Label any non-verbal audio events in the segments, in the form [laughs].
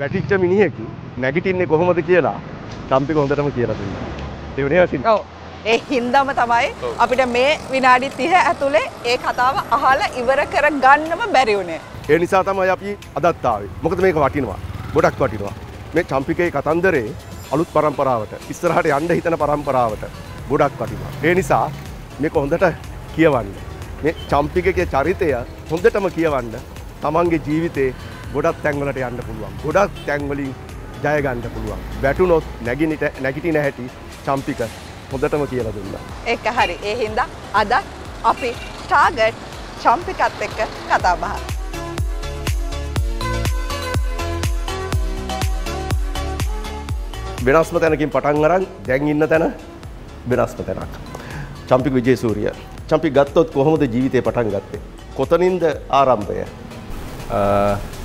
වැටිච්ච මිනිහෙකු නැගිටින්නේ කොහොමද කියලා චම්පික හොඳටම කියලා දුන්නා. ඒ වශයෙන් ඔව්. ඒ හින්දාම තමයි අපිට මේ විනාඩි 30 ඇතුලේ ඒ කතාව අහලා ඉවර කර ගන්නම බැරි වුණේ. ඒ නිසා තමයි අපි අදත් ආවේ. මොකද මේක වටිනවා. ගොඩක් වටිනවා. මේ චම්පිකේ කතන්දරේ අලුත් පරම්පරාවට ඉස්සරහට යන්න හිතන පරම්පරාවට ගොඩක් වටිනවා. ඒ නිසා මේක හොඳට කියවන්න. මේ චම්පිකගේ චරිතය හොඳටම කියවන්න තමන්ගේ ජීවිතේ ගොඩක් තැන්වලට යන්න පුළුවන්. ගොඩක් තැන්වලින් ජය ගන්න පුළුවන්. වැටුනොත් නැගිනිට නැගිටින හැටි චම්පික හොඳටම කියලා දුන්නා. ඒක හරි. ඒ හින්දා අද අපි ටාගට් චම්පිකත් එක්ක කතා බහ. වෙනස්ම තැනකින් පටන් අරන් දැන් ඉන්න තැන වෙනස්ම තැනක්. චම්පික විජේසූරිය. චම්පික් ගත්තොත් කොහොමද ජීවිතේ පටන් ගත්තේ? කොතනින්ද ආරම්භය?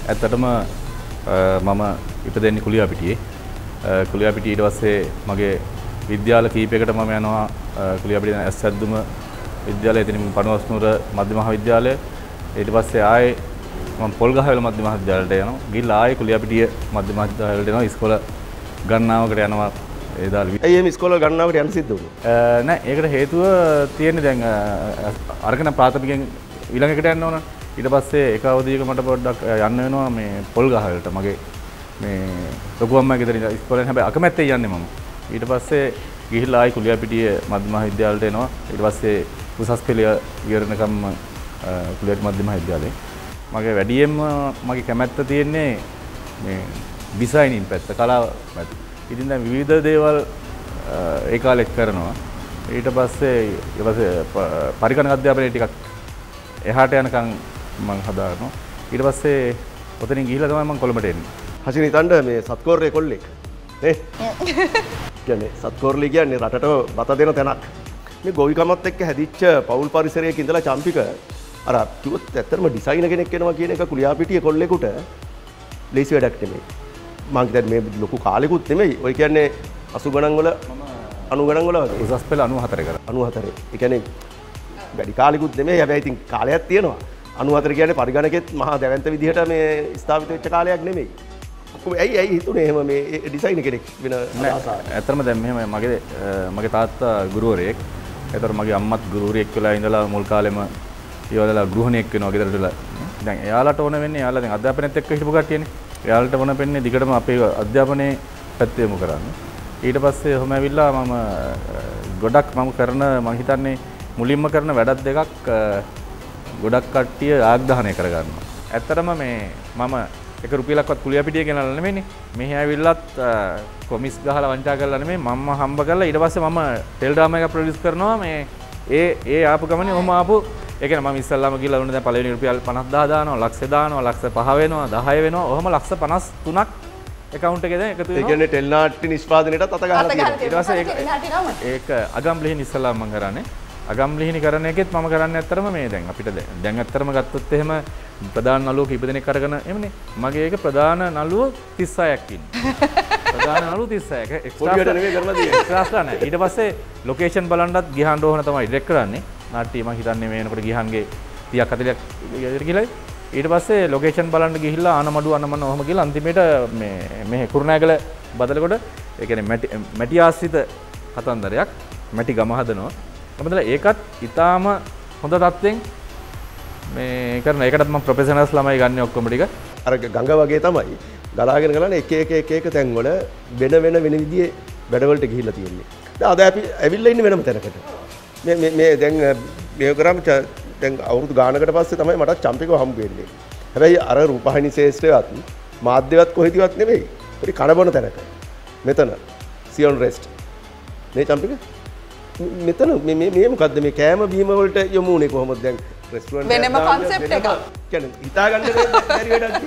ඇත්තටම මම ඉපදෙන්නේ කුලියාපිටියේ. කුලියාපිටිය ඊට පස්සේ මගේ විද්‍යාල කීපයකට මම යනවා. කුලියාපිටිය ඇස් ඇද්දුම විද්‍යාලය. එතනින් පණුවස්නුවර මධ්‍ය මහාවිද්‍යාලය. ඊට පස්සේ ආයේ මම පොල්ගහවෙල මධ්‍ය මහාවිද්‍යාලයට යනවා. ගිහිල්ලා ආයේ කුලියාපිටිය මධ්‍ය මහාවිද්‍යාලයට යනවා. ඉස්කෝල ගණනාවකට යනවා. ඒ දාලා ඇයි මේ ඉස්කෝල ගණනාවට යන්න සිද්ධ වුණේ? නෑ. ඒකට හේතුව තියෙන්නේ දැන් අරගෙන ප්‍රාථමිකයෙන් ඊළඟකට යන්න ඕන ඊට පස්සේ එක අවධියක මට පොඩ්ඩක් යන්න වෙනවා මේ පොල් ගහවලට මගේ මේ ලොකු අම්මා ගෙදර ඉඳලා ඉස්කෝලෙන් හැබැයි අකමැත්තෙන් යන්නේ මම ඊට පස්සේ ගිහිල්ලා ආයි කුලියාපිටිය මධ්‍ය මහාවිද්‍යාලයට එනවා ඊට පස්සේ උසස් පෙළ ඉවරනකම් කුලියාපිටිය මධ්‍ය මහාවිද්‍යාලේ මගේ වැඩියෙන්ම මගේ කැමැත්ත තියෙන්නේ මේ ඩිසයිනින් පැත්ත කලාව පැත්ත. ඉතින් දැන් විවිධ දේවල් ඒ කාලෙත් කරනවා. ඊට පස්සේ ඊට පස්සේ පරිගණක අධ්‍යාපනයේ ටිකක් එහාට යනකම් මම හදාගන්නවා. ඊට පස්සේ ඔතනින් ගිහිල්ලා තමයි මම කොළඹට එන්නේ. හසින හිතන්න මේ සත්කෝර්රේ කොල්ලෙක්. නේ? කියන්නේ සත්කෝර්ලි කියන්නේ රටට බත දෙන තැනක්. මේ ගොවිකමත් එක්ක හැදිච්ච පවුල් පරිසරයක ඉඳලා චම්පික අර කිව්වොත් ඇත්තටම ඩිසයිනර් කෙනෙක් වෙනවා කියන එක කුලියාපිටිය කොල්ලෙකුට ලේසි වැඩක් නෙමෙයි. මං හිතන්නේ මේ ලොකු කාලෙකුත් නෙමෙයි. ඔය කියන්නේ 80 ගණන් වල 90 ගණන් වල. උසස් පෙළ 94 කරා. 94. ඒ කියන්නේ වැඩි කාලෙකුත් නෙමෙයි. හැබැයි ඉතින් කාලයක් තියෙනවා. 94 කියන්නේ පරිගණකෙත් මහා දැවැන්ත විදිහට මේ ස්ථාපිත වෙච්ච කාලයක් නෙමෙයි. ඇයි ඇයි හිතුනේ එහෙම මේ ඩිසයින් කෙනෙක් වෙන? ඇත්තම දැන් මෙහෙම මගේ මගේ තාත්තා ගුරුවරයෙක්. ඒතර මගේ අම්මත් ගුරුවරියෙක් වෙලා ඉඳලා මුල් කාලෙම ඉවදලා ගෘහණියෙක් වෙනවා ගෙදරට වෙලා. දැන් එයාලට ඕන වෙන්නේ එයාලා දැන් අධ්‍යාපනයත් එක්ක හිටපු කට්ටියනේ. එයාලට ඕන වෙන්නේ දිගටම අපේ අධ්‍යාපනයේ පැත්ත යොමු කරන්න. ඊට පස්සේ ඔහොම ඇවිල්ලා මම ගොඩක් මම කරන මම හිතන්නේ මුලින්ම කරන වැඩක් දෙකක් ගොඩක් කට්ටිය ආග්‍රහණය කරගන්නවා. ඇත්තටම මේ මම එක රුපියලක්වත් කුලියපිටිය ගෙනල්ලා නෙමෙයිනේ. මෙහි ඇවිල්ලත් කොමිස් ගහලා වංචා කරලා නෙමෙයි මම හම්බ කරලා ඊට පස්සේ මම ටෙලිග්‍රෑම් එකක් ප්‍රොඩියුස් කරනවා මේ ඒ ඒ ආපු ගමනේ ඔහොම ආපු ඒ කියන්නේ මම ඉස්සල්ලාම ගිහලා උන දැන් පළවෙනි රුපියල් 50000 දානවා ලක්ෂ දානවා ලක්ෂ 5 වෙනවා 10 වෙනවා ඔහොම ලක්ෂ 53ක් account එකේ දැන් එකතු ඒ වෙනවා. කියන්නේ ටෙල්නාට්ටි නිෂ්පාදනයටත් අත ගහලා තියෙනවා. ඊට පස්සේ ඒක- ඒක අගම්ලිහිනි ඉස්සල්ලාම මම කරන්නේ. අගම්ලිහිනි කරන එකෙත් මම කරන්නේ ඇත්තරම මේ දැන් අපිට දැන්- ඇත්තරම ගත්තොත් එහෙම ප්‍රධාන නළුව කීප දෙනෙක් අරගෙන එමනේ. මගේ ඒක ප්‍රධාන නළුව 36ක් ඉන්නවා. ප්‍රධාන නළුව 36ක පොඩියට නෙමෙයි කරලා තියෙන්නේ. එක්ස්ට්‍රාස්ලා නැහැ. ඊට පස්සේ ලොකේෂන් බලන්නත් ගිහන් රෝහණ තමයි ඩිරෙක්ට් කරන්නේ. නාට්‍ය මම හිතන්නේ මේ වෙනකොට ගිහන්ගේ 30ක් 40ක් ගෙදර ගිහලා ඊට පස්සේ ලොකේෂන් බලන්න ගිහිල්ලා ආනමඩු අනමන ඔහම ගිහලා අන්තිමේට මේ මේ කුරුණෑගල බදලකොට ඒ කියන්නේ මැටි මැටි ආශ්‍රිත කතන්දරයක් මැටි ගම හදනවා. අපතල ඒකත් ඊටාම හොඳ තත්ත්වෙන් මේ කරන එකටත් මම ප්‍රොෆෙෂනල්ස් ළමයි ගන්න ඔක්කොම ටික අර ගඟ වගේ තමයි ගලාගෙන ගලන එක එක එක එක තැන්වල වෙන වෙන වෙන විදිහේ වැඩවලට ගිහිල්ලා තියෙන්නේ. දැන් අද අපි ඇවිල්ලා ඉන්නේ වෙනම තැනකට. මේ මේ මේ දැන් මේ කරාම ච- දැන් අවුරුදු ගානකට පස්සේ තමයි මට චම්පිකව හම්බ වෙන්නේ. හැබැයි අර රූපහිනි ශේෂ්ත්‍රයත් මාධ්‍යවත් කොහෙදවත් නෙවෙයි. පොඩි කනබන තැනක. මෙතන සියොන් රෙස්ට්. මේ චම්පික මෙතන මේ මේ මේ මොකද්ද මේ කෑම බීම වලට යොමු වුණේ කොහොමද දැන් රෙස්ටුරන්ට් වෙනම concept එකක්. කියන්නේ හිතාගන්න බැරි වැඩක්.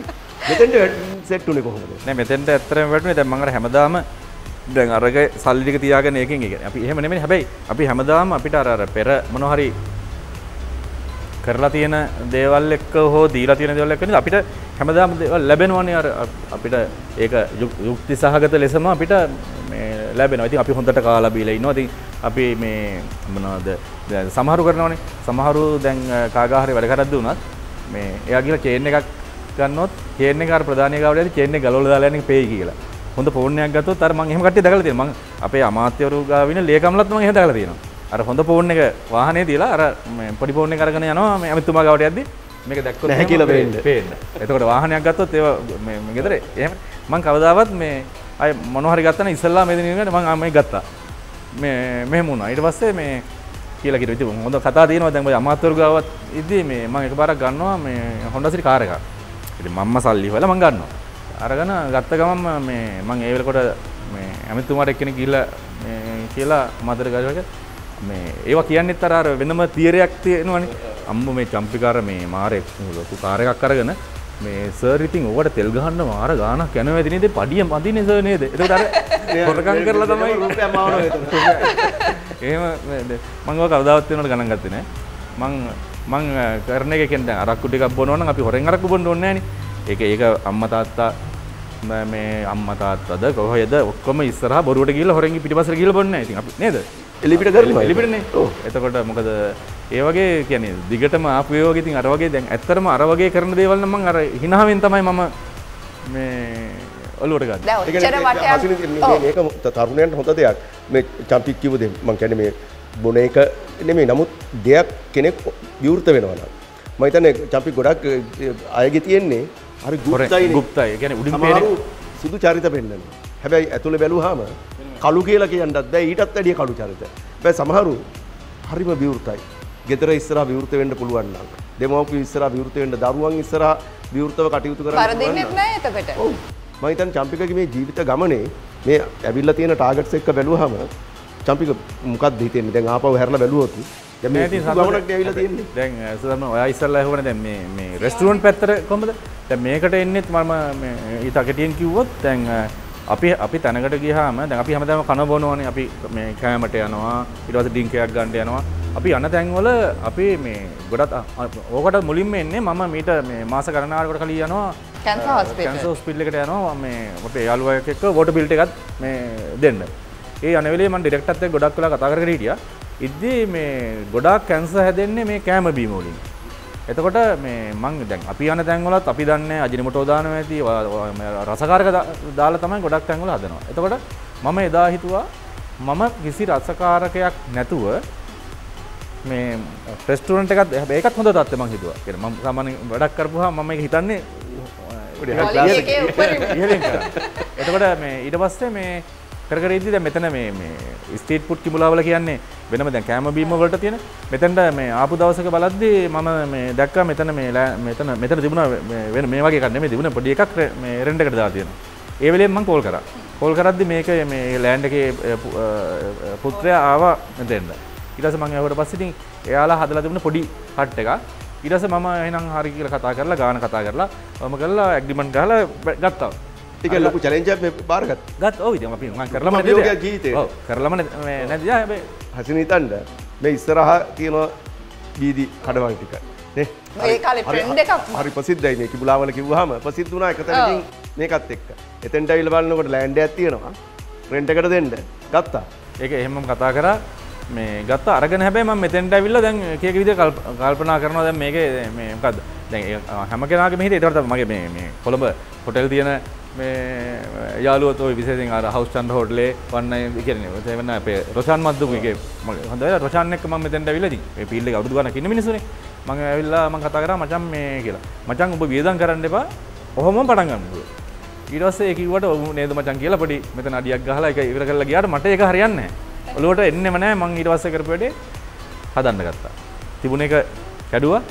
මෙතෙන්ට සෙට් උනේ කොහොමද? නෑ මෙතෙන්ට ඇත්තරම වැටුනේ දැන් මම අර හැමදාම දැන් අරග සල්ලි ටික තියාගෙන එකකින් එක. අපි එහෙම නෙමෙයි හැබැයි අපි හැමදාම අපිට අර අර පෙර මොනවා හරි කරලා තියෙන දේවල් එක්ක හෝ දීලා තියෙන දේවල් එක්ක නේද අපිට හැමදාම දේවල් ලැබෙනවනේ අර අපිට ඒක යුක්- යුක්ති සහගත ලෙසම අපිට මේ ලැබෙනවා. ඉතින් අපි හොඳට කාලා බීලා ඉන්නවා. ඉතින් අපි මේ මොනවද සමහරු කරනවනේ. සමහරු දැන් කාගා හරි වැඩ කරද්දී උනත් මේ එයා ගිහලා චේන් එකක් ගන්නොත් චේන් එක අර ප්‍රධානී ගාවට චේන් එක ගලවලා දාලා යන්නේ පේයි කියලා. හොඳ ෆෝන් එකක් ගත්තොත් අර මම එහෙම කට්ටිය දැකලා තියෙනවා. මම අපේ අමාත්‍යවරු ගාව ඉන්න ලේකම්ලත් මම එහෙම දැකලා තියෙනවා. අර හොඳ ෆෝන් එක වාහනේ තියලා අර පොඩි ෆෝන් එක අරගෙන යනවා මේ අමිතුමා ගාවට යද්දි මේක දැක්කොත් නැහැ කියලා පේන්න. පේන්න. එතකොට වාහනයක් ගත්තොත් ඒව මේ ගෙදර එහෙම මම කවදාවත් මේ අය මොනවා හරි ගත්තා නම් ඉස්සල්ලා මේ දිනෙකට මම ආ මේ ගත්තා. මේ මෙහෙම වුණා. ඊට පස්සේ මේ කියලා කිව්වා. ඉතින් හොඳ කතා තියෙනවා දැන් ඔය අමාත්‍යවරු ගාවත් ඉද්දී මේ මම එකපාරක් ගන්නවා මේ Honda City කාර් එකක්. ඉතින් මම්ම සල්ලි හොයලා මම ගන්නවා. අරගෙන ගත්ත ගමන් මේ මම ඒ වෙලකොට මේ ඇමතුමාට එක්කෙනෙක් ගිහිල්ලා මේ කියලා මදර ගාජවක මේ ඒවා කියන්නෙත් අර අර වෙනම තියරයක් තියෙනවනේ. අම්ම මේ චම්පිකාර මේ මාරේ ලොකු කාර් එකක් අරගෙන මේ සර් ඉතින් ඕකට තෙල් ගහන්න මාර ගානක් යනවා ඇති නේද? පඩිය මදිනේ සර් නේද? ඒකට අර හොරකම් කරලා තමයි රූපයක් මාවනවා එතන. එහෙම මං ඔය කවදාවත් වෙනවට ගණන් ගත්තේ නෑ. මං මං කරන එක කියන්නේ දැන් අරක්කු ටිකක් බොනවා නම් අපි හොරෙන් අරක්කු බොන්න ඕනේ නෑනේ. ඒක ඒක අම්මා තාත්තා ම- මේ අම්මා තාත්තද කොහෙද ඔක්කොම ඉස්සරහා බොරුවට ගිහලා හොරෙන් පිටිපස්සට ගිහලා බොන්නේ නෑ. ඉතින් අපි නේද? එලිපිට කරනවා. එලිපිටනේ. එතකොට මොකද ඒ වගේ කියන්නේ දිගටම ආපු ඒ වගේ ඉතින් අර වගේ දැන් ඇත්තටම අර වගේ කරන දේවල් නම් මං අර හිනාවෙන් තමයි මම මේ ඔලුවට ගත්තේ. දැන් ඒ ඔච්චර කියන්නේ හසිනි වටයක් මේ- ඔව්. මේක ත- තරුණයන්ට හොඳ දෙයක් මේ චම්පික් කිව්ව දේ මම කියන්නේ මේ බොන එක නෙමෙයි නමුත් දෙයක් කෙනෙක් විවෘත වෙනවා නම් මම හිතන්නේ චම්පික් ගොඩක් අයගේ තියෙන්නේ හරි ගුප්තයි. ඒ කියන්නේ උඩින් සුදු චරිත පෙන්වනවා හැබැයි ඇතුළේ බැලුවාම කළු කියලා කියන්නත් බෑ. ඊටත් වැඩිය කළු චරිත. හැබැයි සමහරු හරිම විවෘතයි. ගෙදර ඉස්සරහා විවෘත වෙන්න පුළුවන් නම්. දෙමව්පිය ඉස්සරහා විවෘත වෙන්න දරුවන් ඉස්සරහා විවෘතව කටයුතු කරන්න පුළුවන් පරදින්නෙත් නම් නෑ එතකොට. ඔව්. මම හිතන්නේ චම්පිකගේ මේ ජීවිත ගමනේ මේ ඇවිල්ලා තියෙන ටාගට්ස් එක්ක බැලුවාම චම්පික මොකක්ද හිතෙන්නේ? දැන් ආපහු හැරලා බැලුවොත් දැන් සම ඔයා ඉස්සල්ලා ඇහුවනේ දැන් මේ මේ රෙස්ටුරන්ට් පැත්තට කොහමද? දැන් මේකට එන්නෙත් මම මේ ඊට අකටියෙන් කිව්වොත් දැන් අ, අපි අපි තැනකට ගියාම දැන් අපි හැමදාම කන බොනවනේ අපි මේ කෑමට යනවා ඊට පස්සේ එකක් ගන්න යනවා අපි යන තැන්වල අපි මේ අ, ඕකට මුලින්ම එන්නේ මම මීට මේ මාස ගණනාවකට කලින් යනවා Cancer hospital. කැන්සර් හොස්පිටල් එකට යනවා මේ අපේ යාළුවෙක් එක්ක වෝටර් බිල් එකත් මේ දෙන්න. ඒ යන වෙලේ මම ඩිරෙක්ටර්ත් එක්ක ගොඩක් වෙලා කතා කරගෙන හිටියා. ඉද්දී මේ ගොඩාක් කැන්සර් හැදෙන්නේ මේ කෑම බීම වලින්. එතකොට මේ මං දැන් අපි යන තැන්වලත් අපි දන්නේ අජිනමොටෝ දානවා ඇති මේ රසකාරක දාලා තමයි ගොඩක් තැන්වල හදනවා. එතකොට මම එදා හිතුවා මම කිසි රසකාරකයක් නැතුව මේ රෙස්ටුරන්ට් එකත් ඒකත් හොඳ තත්ත්වෙ මං හිතුවා. කියන්නේ මම සාමාන්‍ය වැඩක් කරපුවා මම හිතන්නේ එකේ කරා. එතකොට මේ ඊට පස්සේ මේ කර කර ඉද්දි දැන් මෙතන මේ මේ ස්ට්‍රීට් ෆුඩ් කිඹුලාවල කියන්නේ වෙනම දැන් කෑම බීම වලට තියෙන මෙතනට මේ ආපු දවසක බලද්දී මම මේ දැක්කා මෙතන මේ ලෑ- මෙතන මෙතන තිබුණා මේ වෙන මේ වගේ එකක් නෙමෙයි තිබුණා පොඩි එකක් රෙ- මේ රෙන්ට් එකට දාලා තියෙනවා. ඒ වෙලෙන් මම කෝල් කරා. කෝල් කරද්දි මේක මේ ලෑන්ඩ් එකේ අ, පු- අ, අ, පුත්‍රයා ආවා මෙතෙන්ට. ඊට පස්සේ මම ඇහුවට පස්සේ ඉතින් එයාලා හදලා තිබුණ පොඩි හට් එකක්. ඊට පස්සේ මම එහෙනම් හරි කියලා කතා කරලා ගාන කතා කරලා මම කරලා ඇග්‍රිමන්ට් ගහලා බ- ගත්තා. ඒක ලොකු චැලෙන්ජ් එකක් මේ බාරගත්ත ගත් ඔව් ඉතින් අපි මම කරලම. ඔව් කරලම නැති මේ නැති දෙයක් හැබැයි හසින හිතන්න මේ ඉස්සරහා තියෙන බීදි කඩවල් ටික නේ ඒ කාලේ හරි- trend එකක්. හරි ප්‍රසිද්ධයි මේ කිඹුලාවල කිව්වහම ප්‍රසිද්ධ වුණා එක තැනකින් මේකත් එක්ක එතෙන්ට ඇවිල්ලා බලනකොට ලෑන්ඩ් එකක් තියෙනවා රෙන්ට් එකට දෙන්න ගත්තා ඒක එහෙමම කතා කරා මේ ගත්ත අරගෙන හැබැයි මම මෙතෙන්ට ඇවිල්ලා දැන් එක එක විදිහට කල්ප- කල්පනා කරනවා දැන් මේකේ මේ මොකද්ද දැන් ඒ හැම කෙනාගේම හිතේ ඒකට මගේ මේ මේ කොළඹ හොටෙල් තියෙන මේ ওই විශේෂයෙන් අර හවුස් චන්ද හෝටලේ වන්නයි කියන්නේ ඒ වෙන අපේ රොෂාන් මද්දුක එකේ මගේ හොඳ වෙලා රොෂාන් එක්ක මම මෙතෙන්ට ඇවිල්ලා ඉතින් මේ ෆීල්ඩ් එක අවුරුදු ගණනක් ඉන්න මිනිස්සුනේ මම ඇවිල්ලා මම කතා කරා මචං මේ කියලා මචං ඔබ වියදම් කරන්න එපා ඔහොම පටන් ගන්න කිව්වා. ඊට පස්සේ ඒ කිව්වට ඔව් නේද මචං කියලා පොඩි මෙතන අඩියක් ගහලා ඒක ඉවර කරලා ගියාට මට ඒක හරියන්නේ. ඔලුවට එන්නෙම නැහැ මං ඊට පස්සේ කරපු වැඩේ හදන්න ගත්තා. තිබුණ එක කැඩුවා.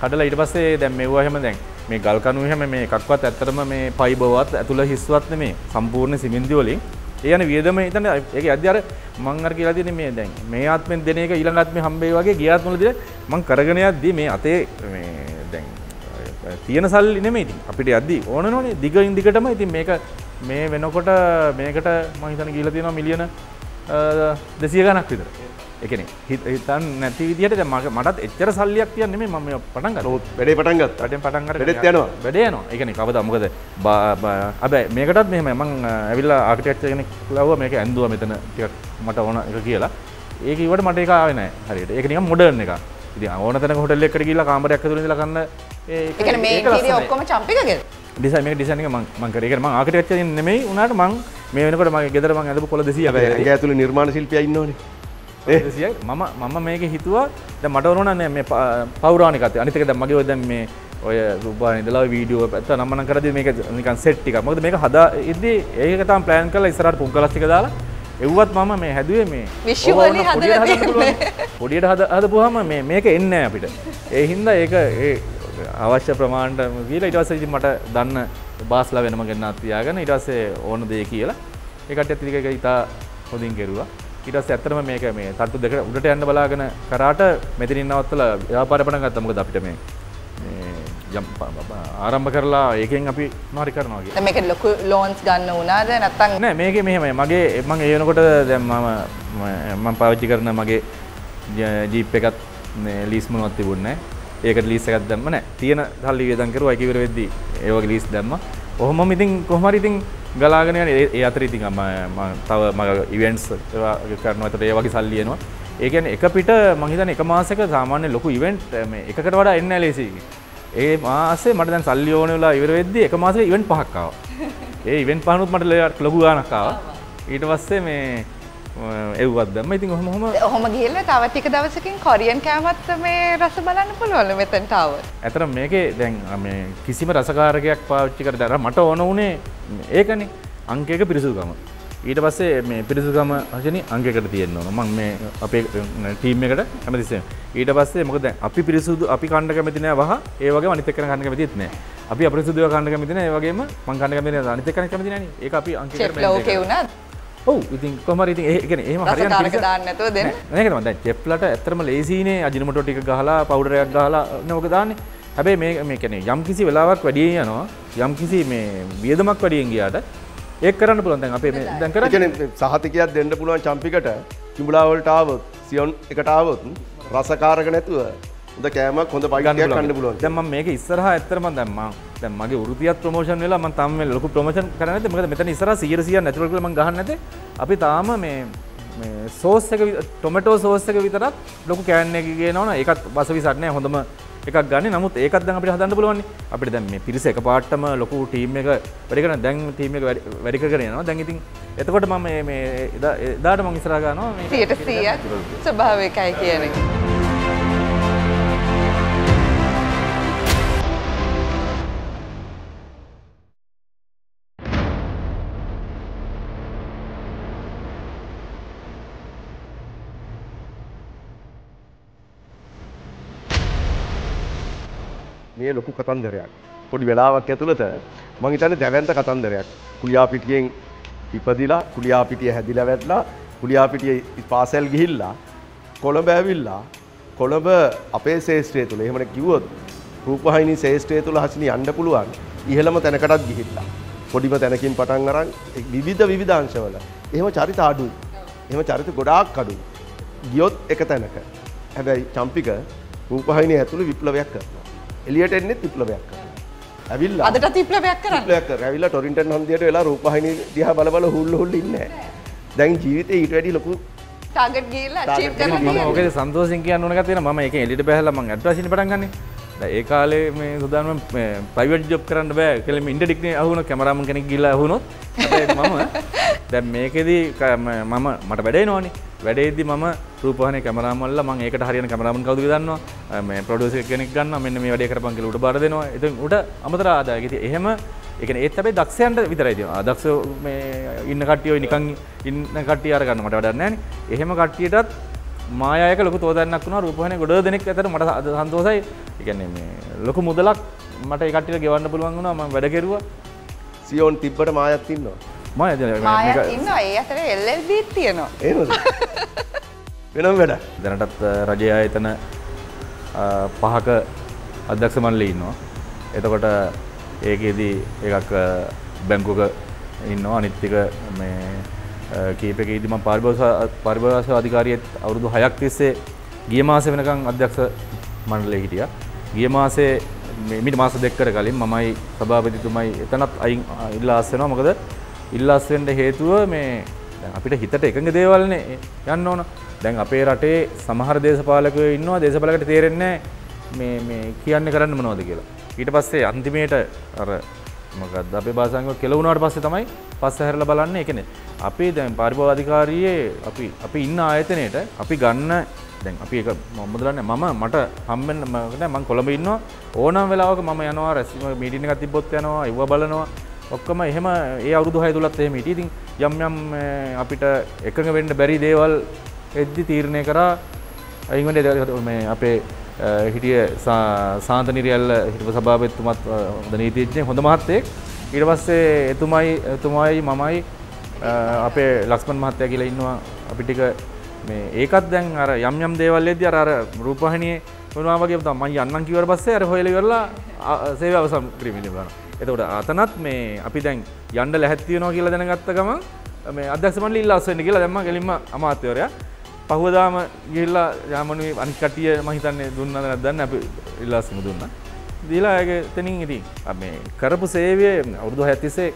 කඩලා ඊට පස්සේ දැන් මෙව්වා එහෙම දැන් මේ ගල් කණු එහෙම මේ එකක්වත් ඇත්තටම මේ පයිබවත් ඇතුළ හිස්වත් නෙමේ. සම්පූර්ණ සිමෙන්ති වලින්. ඒ යන වියදම හිතන්න ඒක අද්‍ය අර මං අර කියලා තියෙන්නේ මේ දැන් මේ ආත්මෙන් දෙන එක ඊළඟ ආත්මේ හම්බෙයි වගේ ගිය ආත්මවලදී මං කරගෙන යද්දී මේ අතේ මේ දැන් තියෙන සල්ලි නෙමෙයි ඉතින්. අපිට යද්දී ඕනනෝනේ දිගින් දිගටම ඉතින් මේක මේ වෙනකොට මේකට මම හිතන්නේ ගිහලා තියෙනවා මිලියන 200 ගණක් විතර. ඒ කියන්නේ හිත- හිතන්න නැති විදිහට දැන් මගේ මටත් එච්චර සල්ලියක් තියන්නේ නෙමෙයි මම මේ පටන් වැඩේ පටන් ගත්තා වැඩෙන් පටන් අරගෙන වැඩෙත් යනවා. වැඩේ යනවා. ඒ කියන්නේ කවදා මොකද බා- බා- හැබැයි මේකටත් මෙහෙමයි මං ඇවිල්ලා ආකිටෙක්චර් කෙනෙක් ලව්වා මේක ඇඳුවා මෙතන ටිකක් මට ඕන එක කියලා. ඒක කිව්වට මට ඒක ආවේ නැහැ හරියට. ඒක නිකන් මොඩර්න් එකක්. ඉතින් ඕන තැනක හොටෙල් එකකට ගිහිල්ලා කාමරයක් ඇතුළේ ඉඳලා කන්න ඒක- එකන මේ ඒක ඉන්ටීරිය ලස්සනයි. ඔක්කොම චම්පිකගෙද ඩිසයින් මේක ඩිසයින් එක මං මං කරේ. ඒක මං ආකිටෙක්චර් නෙමෙයි උනාට මං මේ වෙනකොට මගේ ගෙදර මං ඇඳපු කොළ 200ක් හැබැයි ඇති. ඇඟ ඇතුළේ නිර්මාණ ශිල්පියා ඉන්නවනේ. ඒ දෙසියයි මම මම මේක හිතුවා. දැන් මට ඕන නෑ මේ ප- පෞරාණිකත්වය. අනිත් එක දැන් මගේ දැන් මේ ඔය රූපවාහිනී ඉඳලා වීඩියෝ පැත්ත නම් මනම් කරද්දි මේක නිකන් සෙට් ටිකක්. මොකද මේක හදා ඉද්දි ඒක තමයි ප්ලෑන් කරලා ඉස්සරහට පුංකලස් ටික දාලා එව්වත් මම මේ හැදුවේ මේ පොඩියට. පොඩියට හද හදපුවාම මේ මේක එන්නේ අපිට. ඒ හින්දා ඒක ඒ අවශ්‍ය ඊට පස්සේ ඉතින් මට දන්න බාස්ලා වෙනම ගෙන්නත් තියාගෙන ඊට පස්සේ ඕන දේ කියලා. ඒ කට්ටියත් ටික එක ඉතා හොඳින් කෙරුවා ඊට පස්සේ ඇත්තටම මේක මේ තට්ටු දෙක උඩට යන්න බලාගෙන කරාට මෙතනින් නවත්තලා ව්‍යාපාරය පටන් ගත්තා. මොකද අපිට මේ ආරම්භ කරලා ඒකෙන් අපි මාරි කරනවා කියලා. මේක ලොකු ලෝන්ස් ගන්න වුණාද? නැත්තම් නෑ මේක මෙහෙමයි. මගේ මං ඒ වෙනකොට දැන් මම මම පාවිච්චි කරන මගේ ජීප් එකත් ලීස් මොනවත් තිබුණේ නෑ. ඒකට ලීස් එකක් දැම්ම නෑ. තියෙන සල්ලි වියදම් කරුවා. ඒක ඉවර වෙද්දි ඒ වගේ ලීස් දැම්මා. ඔහොම ඉතින් කොහොම හරි ඉතින් ගලාගෙන යන්නේ ඒ- අතර ඉතින් තව මගේ ඉවෙන්ට්ස් ඒවා කරනවා. ඒතර ඒ වගේ සල්ලි එනවා. ඒ කියන්නේ එක පිට මං හිතන්නේ එක මාසෙක සාමාන්‍ය ලොකු ඉවෙන්ට් මේ එකකට වඩා එන්නේ නැහැ ලේසි ඒ මාසේ මට දැන් සල්ලි ඕන වෙලා ඉවර වෙද්දි එක මාසෙක ඉවෙන්ට් පහක් ආවා. ඒ ඉවෙන්ට් පහනුත් මට ලොකු ගාණක් ආවා. ඊට පස්සේ මේ එව්වත් දැම්ම. ඉතින් ඔහොම ඔහොම ඔහොම ගිහිල්ලා තව ටික දවසකින් කොරියන් කෑමත් මේ රස බලන්න පුළුවන් මෙතනට ආවොත්. ඇතර මේකේ දැන් මේ කිසිම රසකාරකයක් පාවිච්චි කර දර මට ඕන වනේ ඒකනේ අංකයක පිරිසුදුකම. ඊට පස්සේ මේ පිරිසුදුකම වශයෙන් අංකයකට තියෙන්න ඕන. මම මේ අපේ ටීම් එකට හැමතිස්සෙම ඊට පස්සේ මොකද දැන් අපි පිරිසුදු අපි කණ්ඩ කැමති නෑ වහ ඒ වගේම අනිත් එක්කන කණ්ඩ කැමතිත් නෑ. අපි අපිරිසුදුව කණ්ඩ කැමති නෑ ඒ වගේම මං කණ්ඩ කැමති නෑ අනිත් එක්කන කැමති නෑනේ. ඒක අපි අංකයකට වුණත් ඔව් ඉතින් කොහොම හරි ඉතින් ඒ කියන්නේ එහෙම හරියන රසකාරක දාන්න නැතුව දෙන්න. මේක තමයි දැන් චෙෆ්ලට ඇත්තටම ලේසිනේ අජිනමොටෝ ටික ගහලා පවුඩරයක් ගහලා නෝක දාන්නේ. හැබැයි මේ මේ කියන්නේ යම් කිසි වෙලාවක් වැඩියෙන් යනවා. යම් කිසි මේ වියදමක් වැඩියෙන් ගියාට ඒක කරන්න පුළුවන්. දැන් අපේ මේ දැන් ඒ කියන්නේ සහතිකයක් දෙන්න පුළුවන් චම්පිකට. කිඹුලා වලට ආවොත් සියොන් එකට ආවොත් රසකාරක නැතුව හොඳ කෑමක් හොඳ පයිටයක් කන්න පුළුවන්. දැන් මම මේක ඉස්සරහා ඇත්තටම දැන් මම දැන් මගේ වෘතියත් ප්‍රොමෝෂන් වෙලා මම තාම මේ ලොකු ප්‍රොමෝෂන් නැද්ද? මොකද මෙතන ඉස්සරහා 100 නැචරල් කියලා මම ගහන්නේ නැද්ද? අපි තාම මේ මේ සෝස් එක වි- ටොමැටෝ සෝස් එක විතරක් ලොකු කෑන් එකක ගේනවනේ ඒකත් බස විසක් නෑ හොඳම එකක් ගන්න. නමුත් ඒකත් දැන් අපිට හදන්න පුළුවන්. අපිට දැන් මේ පිරිස එකපාරටම ලොකු ටීම් එක වැඩි කරන දැන් ටීම් එක වැඩි- කරගෙන යනවා. දැන් ඉතින් එතකොට මම මේ මේ එදා එදාට මම ඉස්සරහා ගන්නවා. මේ සියයට සීයක් ස්වභාවිකයි කියන එක. මේ ලොකු කතන්දරයක්. පොඩි වෙලාවක් ඇතුළත මං හිතන්නේ දැවැන්ත කතන්දරයක්. කුලියාපිටියෙන් ඉපදිලා කුලියාපිටිය හැදිලා වැටලා කුලියාපිටිය පාසල් ගිහිල්ලා කොළඹ ඇවිල්ලා කොළඹ අපේ ශේෂ්ත්‍රය තුළ එහෙමන කිව්වොත් රූපවාහිනී ශේෂ්ත්‍රය තුළ හසිනි යන්න පුළුවන් ඉහළම තැනකටත් ගිහිල්ලා. පොඩිම තැනකින් පටන් අරන් විවිධ විවිධාංශවල. එහෙම චරිත අඩුයි. එහෙම චරිත ගොඩාක් අඩුයි. ගියොත් එක තැනක. හැබැයි චම්පික රූපවාහිනිය ඇතුළේ විප්ලවයක් කරනවා. එළියට එන්නෙත් විප්ලවයක් කරනවා. ඇවිල්ලා අදටත් විප්ලවයක් කරන්න. ඇවිල්ලා ටොරින්ටන් හන්දියට වෙලා රූපවාහිනිය දිහා බල බල හුල්ල හුල්ල ඉන්නේ. දැන් ජීවිතේ ඊට වැඩි ලොකු. ඕකේ සන්තෝෂෙන් කියන්න ඕන එකක් තියෙනවා මම ඒක එළියට බහැලා මම ඇඩ්වර්ටයිසින් පටන් ගන්නෙ. දැන් ඒ කාලේ මේ සුදානම් ප්‍රයිවට් ජොබ් කරන්න බෑ කියලා මේ ඉන්ටර් ඩිග්‍රී අහුනොත් කැමරාමන් කෙනෙක් ගිහලා අහුනොත් හැබැයි මම දැන් මේකෙදි ම- මම මට වැඩේ නෝනේ වැඩේදි මම රූපවාහිනිය කැමරාමන්ලා මම ඒකට හරියන කැමරාමන් කවුද කියලා දන්නවා. මේ ප්‍රොඩියුසර් කෙනෙක් ගන්නවා. මෙන්න මේ වැඩේ කරපන් කියලා උඩ බාර දෙනවා. ඉතින් උඩ අමතර ආදායක. ඉතින් එහෙම ඒ කියන්නේ ඒත් හැබැයි දක්ෂයන්ට විතරයි තියෙනවා. අදක්ෂ මේ ඉන්න කට්ටිය ඔය නිකන් ඉන්න කට්ටිය අර ගන්න මට වැඩක් නැහැ නේ එහෙම කට්ටියටත් මායයක ලොකු තෝදන්නක් වුණා. රූපවාහිනිය ගොඩ දෙනෙක් අතර මට අද සන්තෝෂයි. ඒ කියන්නේ මේ ලොකු මුදලක් මට ඒ කට්ටියට ගෙවන්න පුළුවන් වුණා. මම වැඩ කෙරුවා. සියෝන් තිබ්බට මායක් ඉන්නවා. මායක් ඉන්නවා. ඒ අතරේ LLB ත් තියෙනවා. එහෙමද? [laughs] වෙනම වැඩක්. දැනටත් අ, රජය ආයතන අ, පහක අධ්‍යක්ෂ මණ්ඩලය ඉන්නවා. එතකොට ඒකෙදී එකක් අ, බැංකුවක ඉන්නවා අනිත් එක මේ අ, කීපකෙදී මම පාරිභෝගික පාරිභෝගික අධිකාරියෙත් අවුරුදු 6ක් තිස්සේ ගිය මාසේ වෙනකන් අධ්‍යක්ෂ මණ්ඩලයේ හිටියා. ගිය මාසේ මේ මිට මාස දෙකකට කලින් මමයි සභාපතිතුමයි එතනත් අයින් ඉල්ලාස් වෙනවා මොකද ඉල්ලාස් වෙන්න හේතුව මේ දැන් අපිට හිතට එකඟ දේවල්නේ යන්න ඕන. දැන් අපේ රටේ සමහර දේශපාලකයෝ ඉන්නවා දේශපාලකට තේරෙන්නේ නැහැ මේ මේ කියන්න කරන්න මොනවද කියලා. ඊට පස්සේ අන්තිමේට අර මොකක්ද අපේ භාෂාවෙන් කෙලවුණාට පස්සේ තමයි පස්ස හැරලා බලන්නේ ඒ කියන්නේ අපේ දැන් පාරිභෝග අධිකාරියේ අපි අපි ඉන්න ආයතනයේට අපි ගන්න දැන් අපි ඒක මොකද දන්නේ මම මට හම්බෙන්න මම මම කොළඹ ඉන්නවා ඕනම වෙලාවක මම යනවා රැස් මීටින් එකක් තිබ්බොත් යනවා ඉව බලනවා ඔක්කොම එහෙම ඒ අවුරුදු 6 තුලත් එහෙම හිටියේ. ඉතින් යම් යම් අපිට එකඟ වෙන්න බැරි දේවල් එද්දි තීරණය කරා. අයින් වෙන්නේ මේ අපේ හිටිය සාන්ත නිරියල්ල හිටපු සභාපතිතුමත් හොඳ නීතිඥයෙක් හොඳ මහත්තයෙක්. ඊට පස්සේ එතුමයි එතුමයි මමයි අපේ ලක්ෂ්මන් මහත්තයා කියලා ඉන්නවා. අපි ටික මේ ඒකත් දැන් අර යම් යම් දේවල් එද්දි අර අර රූපවාහිනියේ මොනවා වගේ තමයි මම යන්නම් කිව්වට පස්සේ අර හොයලා ඉවරලා සේවය අවසන් කිරීමේදී බලනවා. එතකොට අතනත් මේ අපි දැන් යන්න ලැහැත් වෙනවා කියලා දැනගත්ත ගමන් මේ අධ්‍යක්ෂ මණ්ඩලය ඉල්ලාස් වෙන්න කියලා දැම්මා ගෙලින්ම අමාත්‍යවරයා පහුවදාම ගිහිල්ලා යාමනුවේ අනිත් කට්ටිය මම හිතන්නේ දුන්නද නැද්ද දන්නේ අපි ඉල්ලාස්ම දුන්නා. දීලා ඒක එතනින් ඉතින් මේ කරපු සේවය අවුරුදු 6 තිස්සේ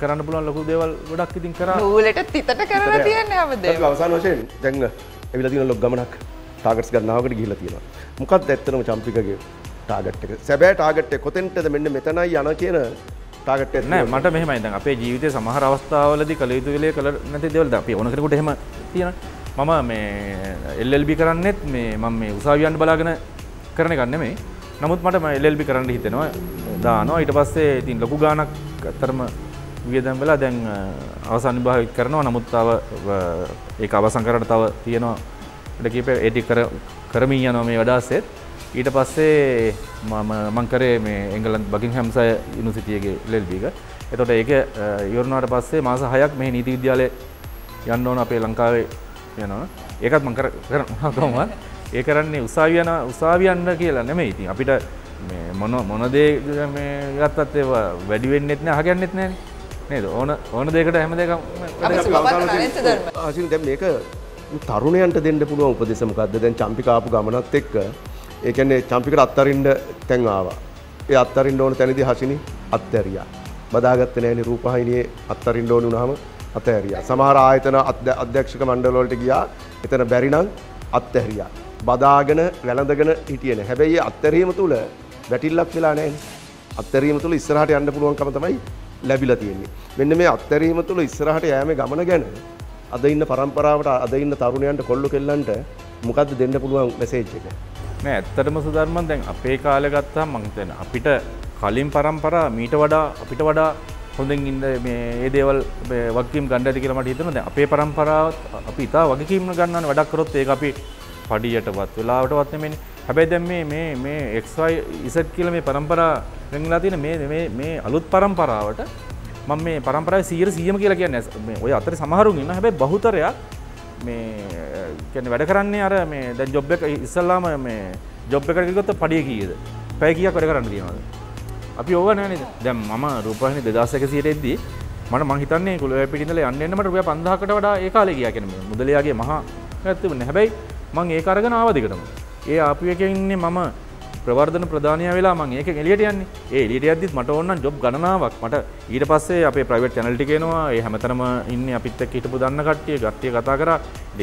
කරන්න පුළුවන් ලොකු දේවල් ගොඩක් ඉතින් කරා. නූලට තිතට කරලා තියන්නේ හැමදේම. අවසාන වශයෙන් දැන් ඇවිල්ලා තියෙන ලොක් ගමනක් ටාගට්ස් ගන්නාවකට ගිහිල්ලා තියෙනවා. මොකක්ද ඇත්තටම චම්පිකගේ ටාගට් එක? සැබෑ ටාගට් කොතෙන්ටද මෙන්න මෙතනයි යන කියන ටාගට් නෑ මට මෙහෙමයි දැන් අපේ ජීවිතේ සමහර අවස්ථාවලදී කළ යුතු වෙලේ කළ නැති දේවල් දැන් අපි ඕන කෙනෙකුට එහෙම තියෙනවා. මම මේ එල්ල්බි කරන්නෙත් මේ මම මේ උසාවියන්ට බලාගෙන කරන ගන්නෙමේ නමුත් මට එල්ල්බි කරන්න හිතෙනවා දානවා ඊට පස්සේ ඉතින් ලොකු ගානක් අතරම වියදම් වෙලා දැන් අවසන් විභාග කරනවා නමුත් තව ඒක අවසන් කරට තව තියෙනවා ඒටි කර කරමින් යනවා මේ වඩාස්සෙත් ඊට පස්සේ මම මංකරේ මේ එංගලන් බකින් හැම්සය යුනිසිටියගේ ලෙල්බීක එතොට ඒක ඉවරණට පස්සේ මාස හයක් මේ නීති විද්‍යාලය යන්න ඕන අපේ ලංකාවේ යනවා. ඒකත් මං කරනකොමත් ඒ කරන්නේ උසාවියන උසාවියන්න කියලා නෙමෙයි ඉතින්. අපිට මොන මොනදේ ගත්තත් ඒවා වැඩිවෙන්නෙත් නෑ අහගන්නෙත් නෑ නේද? ඕන ඕන දෙකට හැම දෙක ආසිල් දැන් මේක තරුණයන්ට දෙන්න පුළුවන් උපදෙස් මොකද්ද දැන් චම්පික ආපු ගමනත් එක්ක ඒ කියන්නේ චම්පිකට අත්තරින්න තැන් ආවා ඒ අත්තරින්න ඕන තැනදී හසිනි අත්හැරියා බදාගත්තේ නෑනේ රූපවාහිනියේ අත්තරින්න ඕන වුණාම අතහැරියා. සමහර ආයතන අධ්‍යක්ෂක මණ්ඩලවලට ගියා. එතන බැරි නම් අත්හැරියා. බදාගෙන වැළඳගෙන හිටියේ නැහැ. හැබැයි අත්හැරීම තුල වැටිල්ලක් වෙලා නැහැ. අත්හැරීම තුල ඉස්සරහට යන්න පුළුවන්කම තමයි ලැබිලා තියෙන්නේ. මෙන්න මේ අත්හැරීම තුල ඉස්සරහට යෑමේ ගමන ගැන අද ඉන්න පරම්පරාවට අද ඉන්න තරුණයන්ට කොල්ලු කෙල්ලන්ට මොකක්ද දෙන්න පුළුවන් මෙසේජ් එක? නෑ ඇත්තටම සුධර්මන් දැන් අපේ කාලෙ ගත්තා මංතන අපිට කලින් පරම්පරා මීට වඩා අපිට වඩා හොඳින් ඉන්න ඒ දේවල් වගකීම් ගණ්ඩ ඇති කියලමට හිතන දැන් අපේ පරම්පරාව අපි ඉතා වගකීම ගන්න වැඩක් කරොත් ඒ අපි පඩියටවත් වෙලාවටවත් මෙනි හැබැයි දැන් මේ මේ මේ එක්වයි ඉසට් කියල මේ පරම්පරා රැංගලා තියෙන මේ මේ අලුත් පරම්පරාවට මම මේ પરම්පරාවේ 100 කියලා කියන්නේ මේ ඔය අතරේ සමහරුන් ඉන්නවා. හැබැයි බහුතරයක් මේ කියන්නේ වැඩ කරන්නේ අර මේ දැන් ජොබ් එක ඉස්සල්ලාම මේ ජොබ් එකට ගියොත් පඩිය කීයද? පැය කීයක් වැඩ කරන්න තියෙනවද? අපි ඕව නෑනද දැම් මම රූපහිනි දෙදස්සකසියට එද්දී මට මහිතන්නේ කුල පිටිල යන්නන්නට රුපිය පන්දහකට වඩා ඒ කාලෙ කියගෙන මුදලයාගේ මහා ඇත්තිවන්න හැබැයි මං ඒ කරගෙන ආවදිකටම ඒ අපි එක ඉන්නේ මම ප්‍රවර්ධන ප්‍රධානය වෙලා මං ඒක එලියට යන්නේ. ඒ එලියට අදදිත් මට ඕන්න ජොබ් ගණනාවක්. මට ඊට පස්සේ අපේ ප්‍රයිවට් චැනල්ටිකෙනවා ඒ හැමතනම ඉන්න අපිත් එක්ක හිටපු දන්න කට්ටිය ගට්ටිය කතා කර.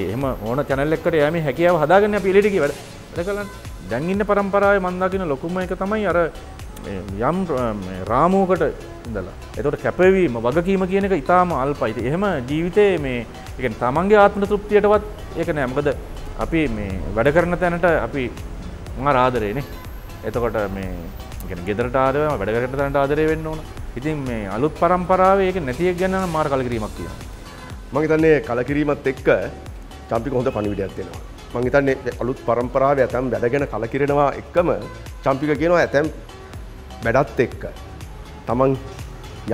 එහෙම ඕන චැනල් එක්කට යම හැකියාව හදාගන්න පිළිටිකි වැඩ කලන්න දැන්ඉන්න පරම්පරාව මන්දාගෙන ලොකුම එක තමයි අර යම් රාමූකට ඉඳලා. එතොට කැපවීම වගකීම කියන එක ඉතාම අල්පයිති එහෙම ජීවිතය මේ එක තමන්ගේ ආත්ම තෘප්තියටවත් ඒක නෑමකද අපි මේ වැඩ කරන තැනට අපි මා රාදරයනේ එතකොට මේ ගෙදරට ආදව වැඩකට තැනට ආදරය වෙන්න ඕන. ඉතින් මේ අලුත් පරම්පරාව ඒක නැතියක් ගැන මාර කලකිරීමක් තියෙන මගේ තන්නේ කලකිරීමත් එක්ක චම්පික හොඳ පණිවිඩයක් දෙනවා. මංහිතන්නේ අලුත් පරම්පරාව ඇතැම් වැඩගෙන කලකිරෙනවා එක්කම චම්පික කියනවා ඇතැම් වැඩත් එක්ක. තමන්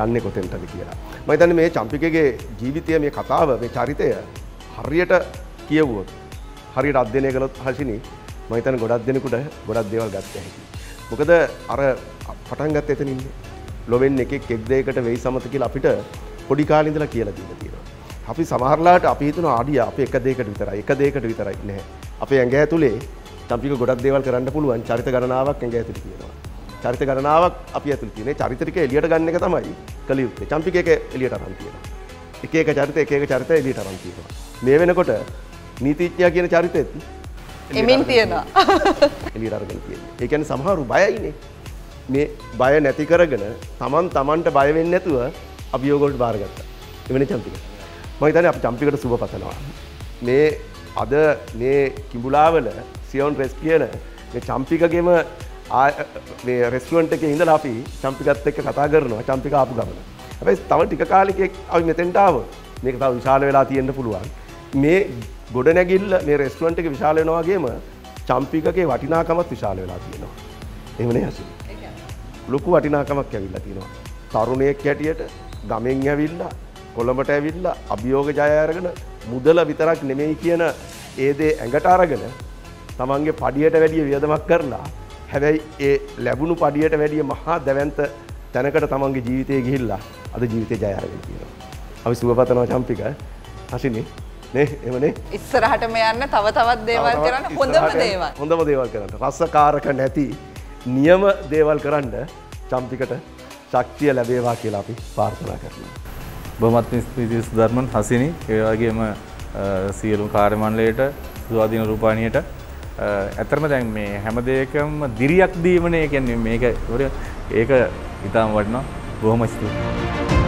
යන්න කොතෙන්ටද කියලා. මහිතන්න මේ චම්පිකගේ ජීවිතය මේ කතාව මේ චරිතය හරියට කියවුවොත් හරියට අධ්‍යනය කළොත් හසිනි මහිතන ගොඩක් දෙනෙකුට ගොඩක් දේවල් ගත්ත හැකි. මොකද අර පටන් ගත් එතනින් ලොවෙන් එකෙක් එක්දයකට වෙයි සමත කියලා අපිට පොඩි කාලින්දලා කියලා දීලා තියෙනවා. අපි සමහරලාට අපි හිතන ආඩිය අපි එක දෙයකට විතරයි එක දෙයකට විතරයි නැහැ. අපේ ඇඟ ඇතුලේ චම්පික ගොඩක් දේවල් කරන්න පුළුවන් චරිත ගණනාවක් ඇඟ ඇතුලේ තියෙනවා. චරිත ගණනාවක් අපි ඇතුළ තියෙන චරිතරික එලියට ගන්න එක තමයි කළ යුත්තේ චම්පික එක එලියට අරන් තියෙනවා. එක එක චරිත එක එක චරිත එලියට අරන් තියෙනවා. මේ වෙනකොට නීතිඥයා කියන චරිතෙත් එමින් [laughs] තියෙනවා. එලියට අරගෙන තියෙන්නේ. ඒ කියන්නේ සමහරු බයයිනේ. මේ බය නැති කරගෙන Taman Tamanට බය වෙන්නේ නැතුව අභියෝග වලට බාරගත්තා. එවනේ චම්පික. මම හිතන්නේ අපි චම්පිකට සුබ පතනවා. මේ අද මේ කිඹුලාවල සියොන් රෙස් කියන මේ චම්පිකගේම රෙස්ටුවන්ට් එකේ ඉඳලා අපි චම්පිකත් එක්ක කතා කරනවා චම්පික ආපු ගමන. හැබැයි තව ටික කාලෙකක් අපි මෙතෙන්ට ආවොත් මේක තව විශාල වෙලා තියෙන්න පුළුවන්. මේ ගොඩනැගිල්ල මේ රෙස්ටුවන්ට් එක විශාල වෙනවා වගේම චම්පිකගේ වටිනාකමත් විශාල වෙලා තියෙනවා. එහෙමනේ හසු. ලොකු වටිනාකමක් ඇවිල්ලා තියෙනවා. තරුණයෙක් හැටියට ගමෙන් ඇවිල්ලා කොළඹට ඇවිල්ලා අභියෝග ජය අරගෙන මුදල විතරක් නෙමෙයි කියන ඒ දේ ඇඟට අරගෙන තමන්ගේ පඩියට වැඩිය වියදමක් කරලා හැබැයි ඒ ලැබුණු පඩියට වැඩිය මහා දැවන්ත තැනකට තමන්ගේ ජීවිතය ගිහිල්ලා අද ජීවිතය ජය අරගෙන තියෙනවා. අපි සුවපතනවා චම්පික හසිනේ නේ එමනේ ඉස්සරහටම යන්න තව තවත් දේවල් කරන්න හොඳම දේවල්. හොඳම දේවල් කරන්න. රස්සකාරක නැති නියම දේවල් කරන්න චම්පිකට ශක්තිය ලැබේවා කියලා අපි ප්‍රාර්ථනා කරනවා. බොහොමත් ස්තුතියි සුධර්මන් හසිනි. ඒ වගේම අ, සියලු කාර්යමණ්ඩලයට සුවාදීන රූපාණියට. අ, ඇත්තටම දැන් මේ හැම දෙයකම දිරියක් දීමනේ. කියන්නේ මේක ඒක ඉතාම වටිනවා. බොහොම ස්තුතියි